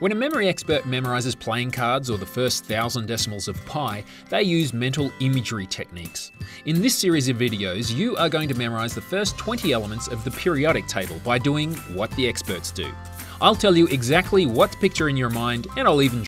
When a memory expert memorizes playing cards or the first thousand decimals of pi, they use mental imagery techniques. In this series of videos, you are going to memorize the first 20 elements of the periodic table by doing what the experts do. I'll tell you exactly what picture in your mind, and I'll even